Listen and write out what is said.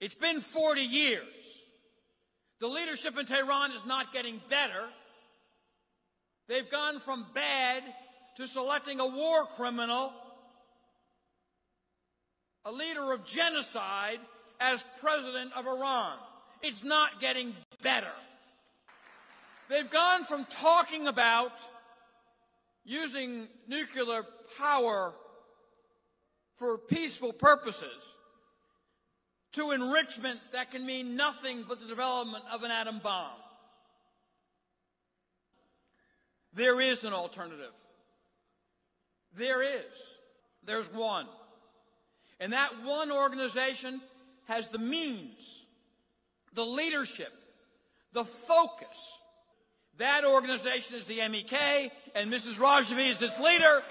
It's been 40 years. The leadership in Tehran is not getting better. They've gone from bad to selecting a war criminal, a leader of genocide, as president of Iran. It's not getting better. They've gone from talking about using nuclear power for peaceful purposes to enrichment that can mean nothing but the development of an atom bomb. There is an alternative. There is. There's one. And that one organization has the means, the leadership, the focus. That organization is the MEK, and Mrs. Rajavi is its leader.